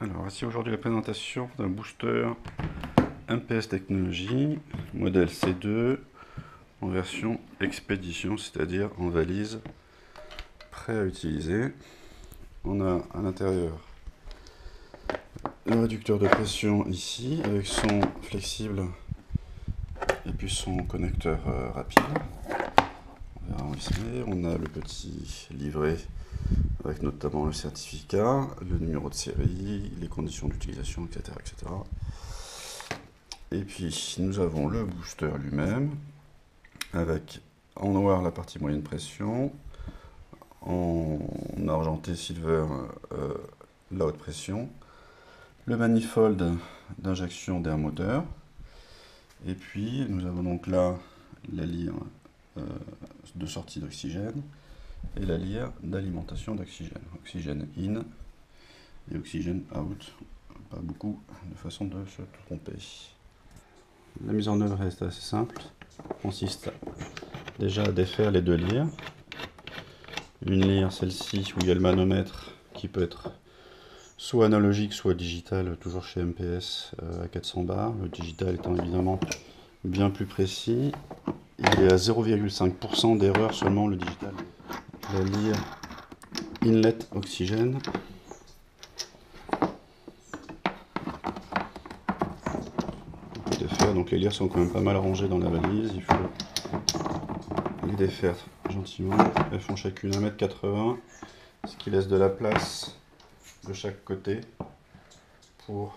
Alors, voici aujourd'hui la présentation d'un booster MPS Technologies, modèle C2, en version expédition, c'est-à-dire en valise, prêt à utiliser. On a à l'intérieur le réducteur de pression ici, avec son flexible et puis son connecteur euh, rapide. On verra où il On a le petit livret avec notamment le certificat, le numéro de série, les conditions d'utilisation, etc., etc. Et puis nous avons le booster lui-même, avec en noir la partie moyenne pression, en argenté silver euh, la haute pression, le manifold d'injection d'air moteur, et puis nous avons donc là la lyre euh, de sortie d'oxygène, et la lyre d'alimentation d'oxygène. Oxygène in et oxygène out. Pas beaucoup de façon de se tromper. La mise en œuvre reste assez simple. Consiste déjà à défaire les deux lyres. Une lyre, celle-ci, où il y a le manomètre qui peut être soit analogique, soit digital, toujours chez MPS euh, à 400 bars. Le digital étant évidemment bien plus précis. Il est à 0,5% d'erreur seulement le digital la lire inlet oxygène. Donc les lires sont quand même pas mal rangées dans la valise. Il faut les défaire gentiment. Elles font chacune 1m80, ce qui laisse de la place de chaque côté pour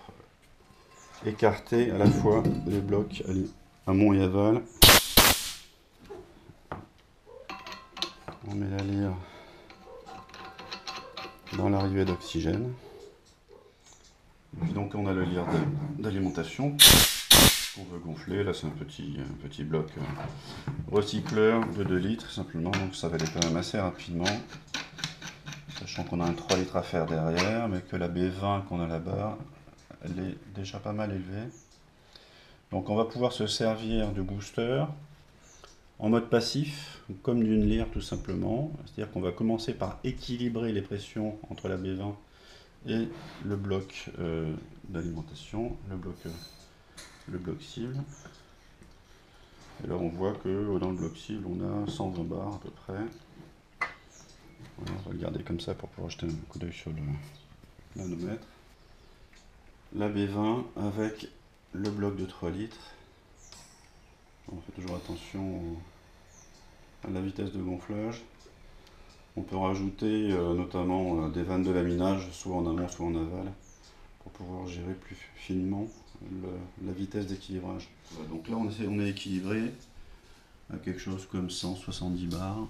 écarter à la fois les blocs à mont et aval On met la lyre dans l'arrivée d'oxygène. Puis donc on a le lire d'alimentation qu'on veut gonfler. Là c'est un petit, petit bloc euh, recycleur de 2 litres simplement, donc ça va aller quand même assez rapidement. Sachant qu'on a un 3 litres à faire derrière, mais que la B20 qu'on a là-bas, elle est déjà pas mal élevée. Donc on va pouvoir se servir du booster en mode passif, comme d'une lyre tout simplement. C'est-à-dire qu'on va commencer par équilibrer les pressions entre la B20 et le bloc euh, d'alimentation, le bloc, euh, le bloc cible. Et là on voit que dans le bloc cible on a 120 bars à peu près. on va le garder comme ça pour pouvoir jeter un coup d'œil sur le manomètre. La B20 avec le bloc de 3 litres. Attention à la vitesse de gonflage. On peut rajouter euh, notamment euh, des vannes de laminage, soit en amont, soit en aval, pour pouvoir gérer plus finement la vitesse d'équilibrage. donc là, on, on est équilibré à quelque chose comme 170 bars.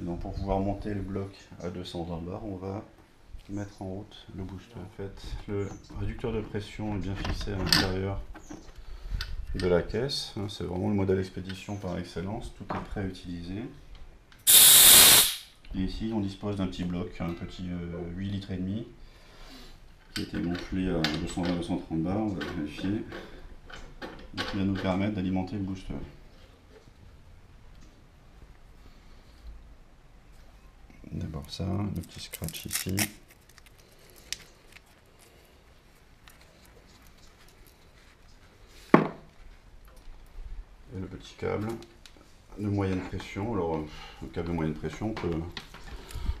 Et donc pour pouvoir monter le bloc à 220 bars, on va mettre en route le booster. En fait, le réducteur de pression est bien fixé à l'intérieur de la caisse. Hein, c'est vraiment le modèle expédition par excellence. Tout est prêt à utiliser. Et ici, on dispose d'un petit bloc, un petit 8 euh, litres et demi, qui a été gonflé à 220-230 bars. On va vérifier. qui va nous permettre d'alimenter le booster. D'abord ça, le petit scratch ici. le câble de moyenne pression. Alors, le câble de moyenne pression, on peut,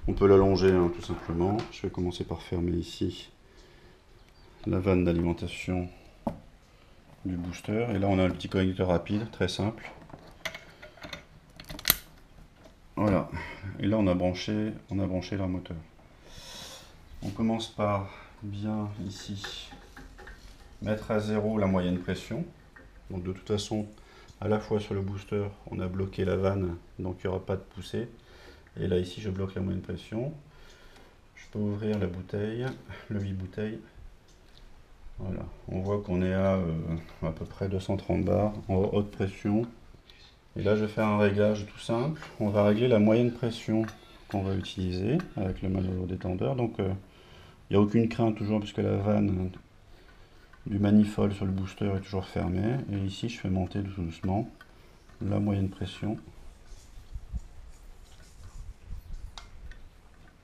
on peut l'allonger hein, tout simplement. Je vais commencer par fermer ici la vanne d'alimentation du booster. Et là, on a un petit connecteur rapide, très simple. Voilà. Et là, on a branché, on a branché leur moteur. On commence par bien ici mettre à zéro la moyenne pression. Donc de toute façon, à la fois sur le booster, on a bloqué la vanne, donc il n'y aura pas de poussée. Et là, ici, je bloque la moyenne pression. Je peux ouvrir la bouteille, le 8 bouteilles. Voilà, on voit qu'on est à euh, à peu près 230 bars en haute pression. Et là, je vais faire un réglage tout simple. On va régler la moyenne pression qu'on va utiliser avec le manuel détendeur. Donc, euh, il n'y a aucune crainte toujours puisque la vanne du manifold sur le booster est toujours fermé. Et ici, je fais monter tout doucement la moyenne pression.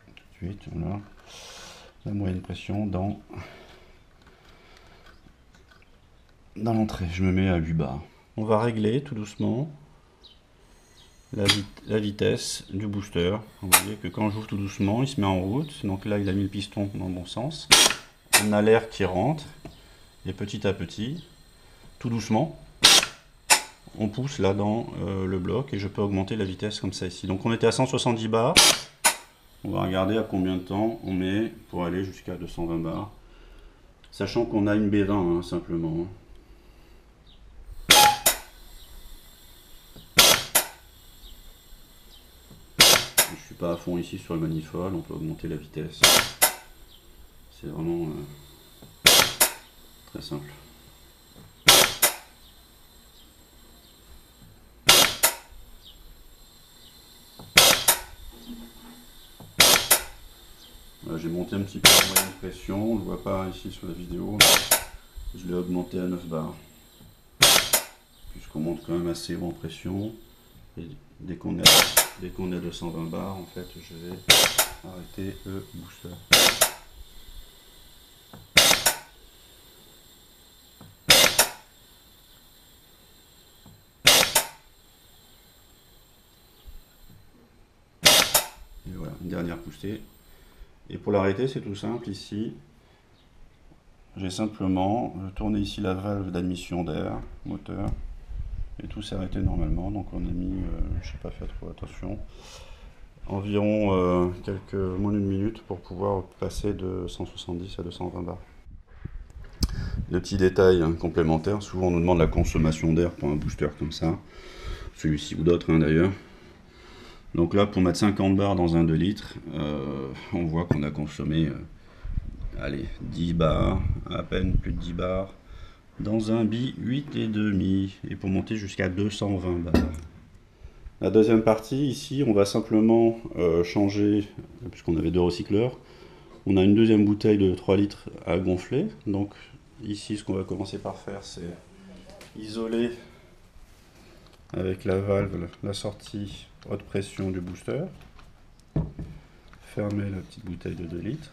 Tout de suite, voilà. la moyenne pression dans, dans l'entrée. Je me mets à 8 bars. On va régler tout doucement la, la, vitesse du booster. Vous voyez que quand j'ouvre tout doucement, il se met en route. Donc là, il a mis le piston dans le bon sens. On a l'air qui rentre. Et petit à petit, tout doucement, on pousse là dans euh, le bloc et je peux augmenter la vitesse comme ça ici. Donc on était à 170 bars. On va regarder à combien de temps on met pour aller jusqu'à 220 bars. Sachant qu'on a une B20 hein, simplement. Je suis pas à fond ici sur le manifold, on peut augmenter la vitesse. C'est vraiment euh, très simple. J'ai monté un petit peu la moyenne pression, on ne le voit pas ici sur la vidéo. Je l'ai augmenté à 9 bars. Puisqu'on monte quand même assez haut en pression. Et dès qu'on est, est à 220 bars, en fait, je vais arrêter le booster. Et une dernière poussée. Et pour l'arrêter, c'est tout simple ici. J'ai simplement tourné ici la valve d'admission d'air, moteur, et tout s'est arrêté normalement. Donc on a mis, euh, je sais pas faire trop attention, environ euh, quelques moins d'une minute pour pouvoir passer de 170 à 220 bars. Le petit détail hein, complémentaire, souvent on nous demande la consommation d'air pour un booster comme ça, celui-ci ou d'autres hein, d'ailleurs. Donc là, pour mettre 50 bars dans un 2 litres, euh, on voit qu'on a consommé euh, allez, 10 bars, à peine plus de 10 bars, dans un bi 8,5 et pour monter jusqu'à 220 bars. La deuxième partie, ici, on va simplement euh, changer, puisqu'on avait deux recycleurs, on a une deuxième bouteille de 3 litres à gonfler. Donc ici, ce qu'on va commencer par faire, c'est isoler avec la valve la sortie haute pression du booster. Fermer la petite bouteille de 2 litres.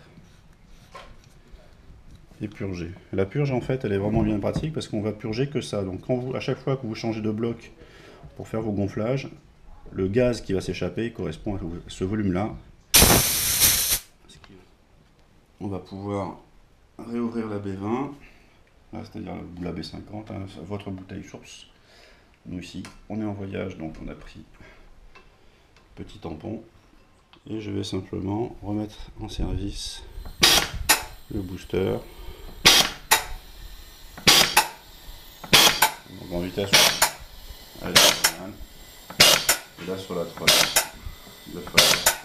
Et purger. La purge, en fait, elle est vraiment bien pratique parce qu'on va purger que ça. Donc, quand vous, à chaque fois que vous changez de bloc pour faire vos gonflages, le gaz qui va s'échapper correspond à ce volume-là. On va pouvoir réouvrir la B20, c'est-à-dire la B50, hein, votre bouteille source. Nous ici, on est en voyage, donc on a pris petit tampon. Et je vais simplement remettre en service le booster. Donc en vitesse, allez, et là sur la 3 de faire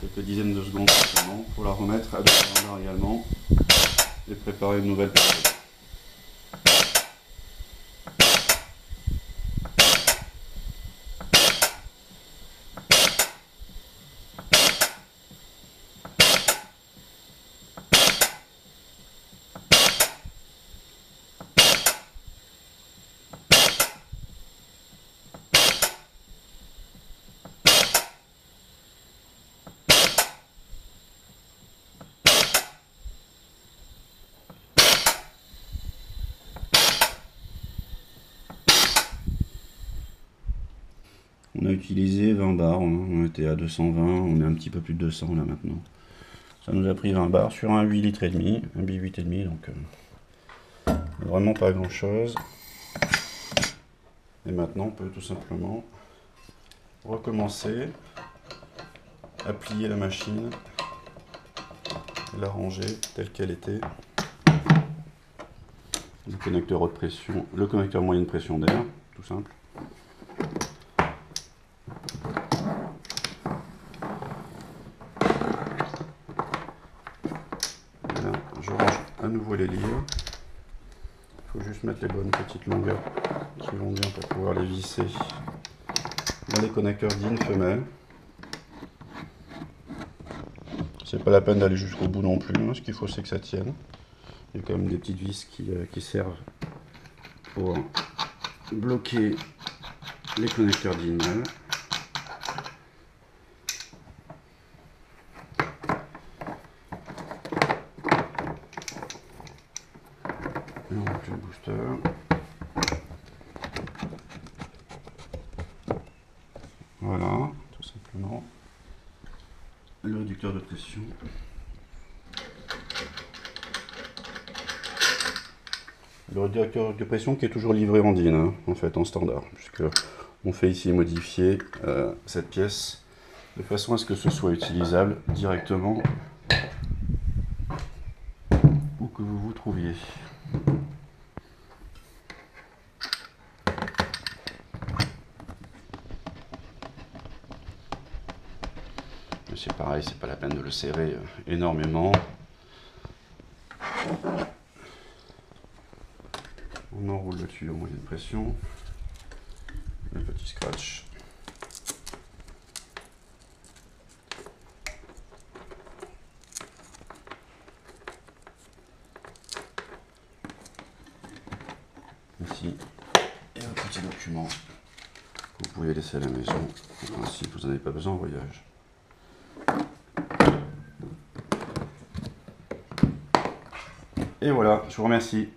quelques dizaines de secondes pour la remettre à 200 également et préparer une nouvelle période. On a utilisé 20 bars, on était à 220, on est un petit peu plus de 200 là maintenant. Ça nous a pris 20 bars sur un 8 litres et demi, un b 8 et demi, donc euh, vraiment pas grand chose. Et maintenant on peut tout simplement recommencer à plier la machine et la ranger telle qu'elle était. Le connecteur haute pression, le connecteur moyenne pression d'air, tout simple. nouveau les livres. Il faut mettre les bonnes petites longueurs qui vont bien pour pouvoir les visser dans les connecteurs DIN femelles. C'est pas la peine d'aller jusqu'au bout non plus, hein. ce qu'il faut c'est que ça tienne. Il y a quand même des petites vis qui, euh, servent pour bloquer les connecteurs DIN booster. Voilà, tout simplement. Le réducteur de pression. Le réducteur de pression qui est toujours livré en DIN, hein, en fait, en standard, puisque on fait ici modifier euh, cette pièce de façon à ce que ce soit utilisable directement où que vous vous trouviez. C'est pareil, c'est pas la peine de le serrer euh, énormément. On enroule le tuyau moyenne pression. Un petit scratch. Ici, et un petit document que vous pouvez laisser à la maison. En principe, vous n'en avez pas besoin en voyage. Et voilà, je vous remercie.